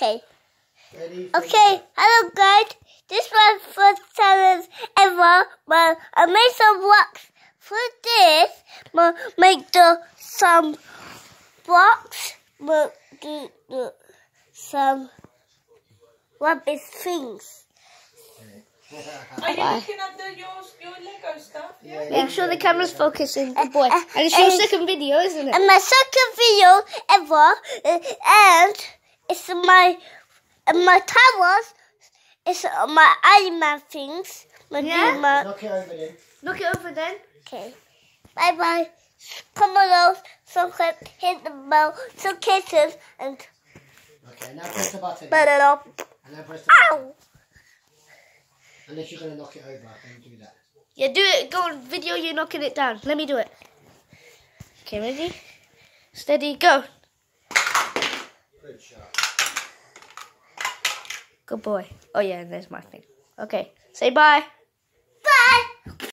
Okay. Okay, hello guys. This is my first challenge ever. But I made some blocks. For this, I make the some blocks. But do the some rubbish things. Are you looking at the your your Lego stuff? Yeah. Yeah, Make sure the camera's focusing. Good boy. And it's your second video, isn't it? And my second video ever, uh, and it's my and my towers. It's uh, my Iron Man things. My Yeah? my, Knock it over then. Look it over then. Okay. Bye bye. Comment, subscribe, hit the bell, some kisses, and Okay, now press the button. put it up. And now press the button. Ow! Unless you're going to knock it over, then do that. Yeah, do it. Go on video. You're knocking it down. Let me do it. Okay, ready? Steady, go. Good shot. Good boy. Oh yeah, there's my thing. Okay, say bye.